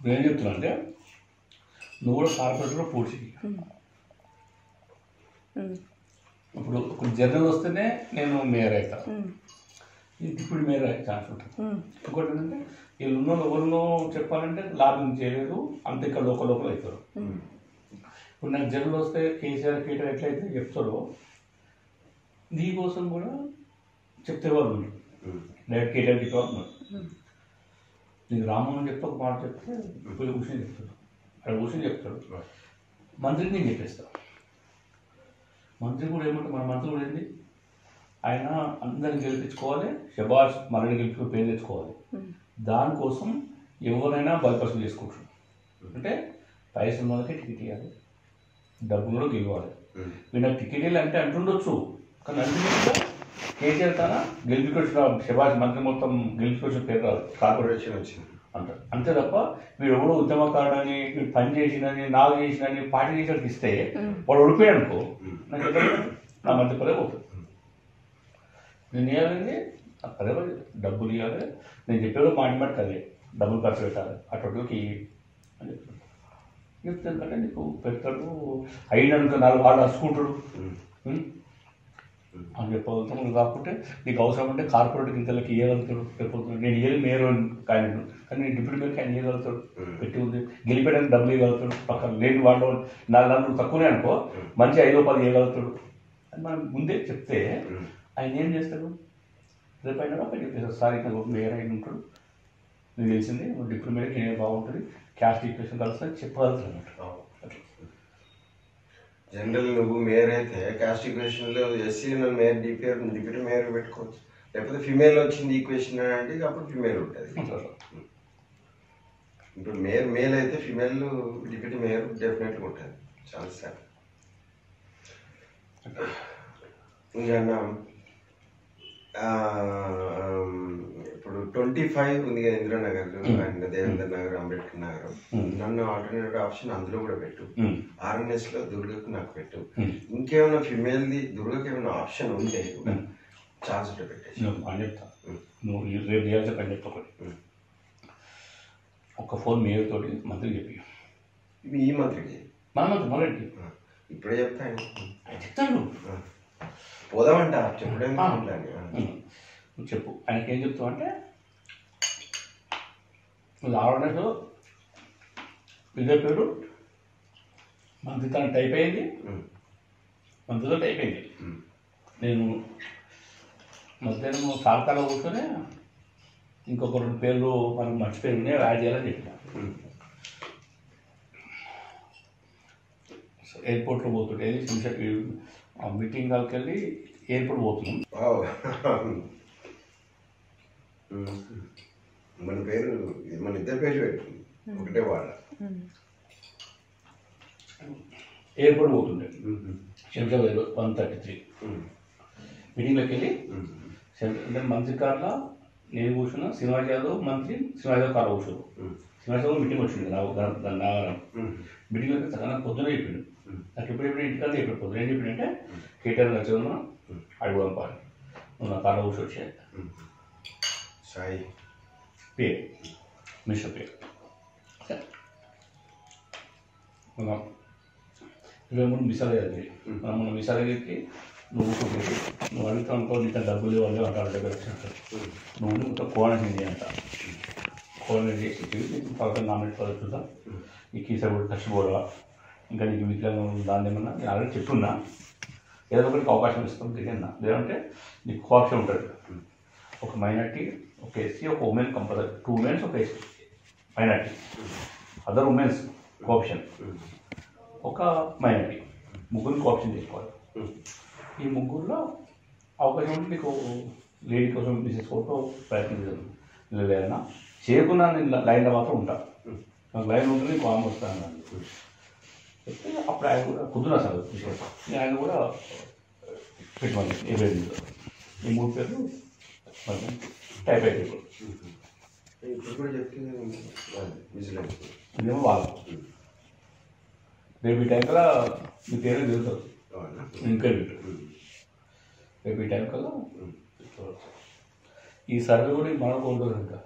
ఇప్పుడు ఏం చెప్తున్నా అంటే నువ్వు కూడా కార్పొరేటర్లో పూర్తి. ఇప్పుడు ఒక జర్నల్ వస్తేనే నేను మేయర్ అవుతా ఇప్పుడు మేయర్ అయ్యే ఛాన్స్ ఉంటుంది. ఇంకోటి ఏంటంటే వీళ్ళు ఉన్న ఎవరినో చెప్పాలంటే లాభింగ్ చేయలేదు అంతే ఇక్కడ లోకల్ లోకల్ అవుతారు. ఇప్పుడు నాకు జర్నల్ వస్తే కేసీఆర్ కేటర్ ఎట్లయితే చెప్తారో దీనికోసం కూడా చెప్తే వాళ్ళు ఉన్నారు. డైరెక్ట్ కేటర్ చెప్పే వాళ్ళు ఉన్నారు. నీకు రామోహన్ చెప్తే ఒక మాట చెప్తే ఇప్పుడు కూర్చొని చెప్తాడు. అక్కడ కూర్చొని చెప్తాడు. మంత్రికి నేను చెప్పేస్తా మంత్రి కూడా ఏమంటే మన మంత్రి కూడా ఏంటి ఆయన అందరిని గెలిపించుకోవాలి షబాష్ మరణి గెలిపించుకుని పేరు తెచ్చుకోవాలి. దానికోసం ఎవరైనా బైపాస్ చేసుకుంటారు. అంటే పైసలు వాళ్ళకి టికెట్ ఇవ్వాలి డబ్బులు కూడా గెలవాలి వీళ్ళకి టికెట్ ఇవ్వాలి అంటే అంటుండొచ్చు. కానీ అంటే కేసీఆర్ తన గెలిపించుకొచ్చిన షబాష్ మంత్రి మొత్తం గెలిపించుకొచ్చిన పేరు రాదు. కార్పొరేషన్ వచ్చింది. అంటారు అంతే తప్ప వీడు ఎవడో ఉద్యమకారుడని వీడు పని చేసినని నాకు చేసినని పార్టీ చేసినట్టు ఇస్తే వాడు ఓడిపోయాడు అనుకో నాకు? నా మధ్య పదే పోతుంది. నేను ఏమైంది ఆ పదే పదే డబ్బులు ఇవ్వాలి నేను చెప్పేది మాట మాట కదే డబ్బులు ఖర్చు పెట్టాలి. అటువంటికి అని చెప్తాను చెప్తాను అంటే నీకు పెడతాడు అయినందుకు నాలుగు వాళ్ళు అరుచుకుంటాడు ఉం? అని చెప్పగలుగుతాం కాకపోతే నీకు అవసరం అంటే కార్పొరేట్ ఇంతలకి ఇవ్వగలుగుతాడు చెప్పగలుగుతాడు నేను ఇయ్యలు మేయర్ ఆయన కానీ నేను డిప్యూటీ మేయర్కి ఆయన ఇవ్వగలుగుతాడు పెట్టి ఉంది? గెలిపేయడానికి డబ్బులు ఇవ్వగలుగుతాడు పక్కన లేని వాళ్ళు నాలుగు నలుగురు తక్కువనే అనుకో. మంచి ఐదో పది ఇవ్వగలుగుతాడు అని మనం ముందే చెప్తే ఆయన ఏం చేస్తాడు? రేపు అయినా ఒక చెప్పేసాడు సార్ ఇక్కడ మేయర్ అయిన ఉంటాడు. నీకు తెలిసింది డిప్యూటీ మేయర్కి ఏం బాగుంటుంది క్యాస్ట్ ఈక్వేషన్ కలుస్తుంది చెప్పగలుగుతాడు అన్నట్టు అట్లా. జనరల్ నువ్వు మేయర్ అయితే caste ఈక్వేషన్లో SC mayor DPR deputy mayor పెట్టుకోవచ్చు. లేకపోతే ఫిమేల్ వచ్చింది ఈక్వేషన్ అంటే అప్పుడు ఫిమేల్ ఉంటుంది. ఇప్పుడు మేయర్ మేల్ అయితే ఫిమేల్ డిప్యూటీ మేయర్ డెఫినెట్గా ఉంటుంది. Chance sir. ఇంకా ట్వంటీ ఫైవ్ ఉంది కదా ఇందిరానగర్ అండ్ దేవేంద్ర నగర్ అంబేద్కర్ నగర్. నన్ను ఆల్టర్నేటివ్ ఆప్షన్ అందులో కూడా పెట్టు. ఆర్ఎన్ఎస్లో దుర్గకు నాకు పెట్టు. ఇంకేమైనా ఫిమేల్ ది దుర్గకి ఏమైనా ఆప్షన్ ఉంటే. ఛాన్స్ ఉంటే పెట్టేసి నువ్వు అని చెప్తా. నువ్వు ఈ రేపు చేయాల్సిన పని చెప్తా ఒకటి. ఉం. ఒక ఫోన్ మేయర్ తోటి మంత్రికి చెప్పి. ఈ మంత్రికి మన మంత్రి మొదటి ఇప్పుడే చెప్తాను ఆ. పోదామంట చెప్పడం ఆ. ఉంటాను నువ్వు చెప్పు. ఆయనకి ఏం చెప్తావు అంటే ఆవిడనట్టు ఇదే పేరు మంత్రి తన టైప్ అయింది. మంత్రితో టైప్ అయింది. నేను మధ్యాహ్నం సాలకాల కూర్చొని ఇంకొక రెండు పేర్లు మనం మర్చిపోయి ఉన్నాయి యాడ్ చేయాలని చెప్పిన. ఎయిర్పోర్ట్లో పోతుంటే మీటింగ్ కాల్కి వెళ్ళి ఎయిర్పోర్ట్ పోతున్నాం. మన పేరు మన ఇద్దరు పేరు పెట్టు ఒకటే వాళ్ళ. ఎయిర్పోర్ట్ పోతుండే. Shamshabad one thirty three. మీటింగ్లోకి వెళ్ళి శంష- అంటే మంత్రి కార్లో నేను కూర్చున్నా శ్రీనివాస్ యాదవ్ మంత్రి శ్రీనివాస్ యాదవ్ కార్లో కూర్చోరు శ్రీనివాస్ యాదవ్ మీటింగ్ వచ్చింది నాగారం మీటింగ్ చాలా పొద్దున చెప్పిండు. నాకు ఎప్పుడు ఎప్పుడు ఇంటికాడ చెప్పాడు. పొద్దున ఏం చెప్పిండంటే కేటీఆర్ నచ్చున్నా అడుగుదాం పాడు నువ్వు నా కార్లో కూర్చొని వచ్చే సాయి. పేరు. మిస్టర్ పేరు. మనం ఇరవై మూడు మిసాలు చదివి మనం మన మిసాలు దగ్గరికి నువ్వు నువ్వు అడుగుతావు అనుకో నీకు డబ్బులు ఇవ్వాలి అంటారు. దగ్గర నువ్వు ఇంకా కోఆర్డినేషన్ చేయంట కోఆర్డినేట్ చేసి తర్వాత నామినేట్ చూద్దాం. నీకు ఈసారి కూడా కష్టపోవా ఇంకా నీకు వికలాంగం దాన్ని ఏమన్నా? నేను ఆల్రెడీ చెప్తున్నా. ఏదో ఒకరికి అవకాశం ఇస్తాం దిగన్నా లేదంటే నీకు కో ఆప్షన్ ఉంటుంది ఒక మైనార్టీ ఒక ఎస్సీ ఒక ఉమెన్ కంపల్సరీ టూ ఉమెన్స్ ఒక SC minority other womens option ఒక మైనార్టీ ముగ్గురికి ఆప్షన్ తీసుకోవాలి ఈ ముగ్గురులో అవకాశం ఉంటే నీకు లేడీ కోసం మిసెస్ ఫోటో ప్రయత్నించాను లేదన్నా చేయకుండా నేను లైన్లో మాత్రం ఉంటా. నాకు లైన్ ఉంటుంది నీకు ఆమె వస్తాను చెప్తే అప్పుడు ఆయన కూడా కుదురు సార్ ఆయన కూడా uh, పెట్టమని ఏ పేరు ఈ మూడు పేర్లు టైప్ అయితే ఇప్పుడు. కూడా చెప్తే విజిలెన్స్ ఇదేమో వాళ్ళు. రేపు ఈ టైం కల్లా మీ పేరు అవునా ఇంకా రేపు ఈ టైం కల్లా ఈ సర్వే కూడా మనకు ఉంటుంది ఇంకా.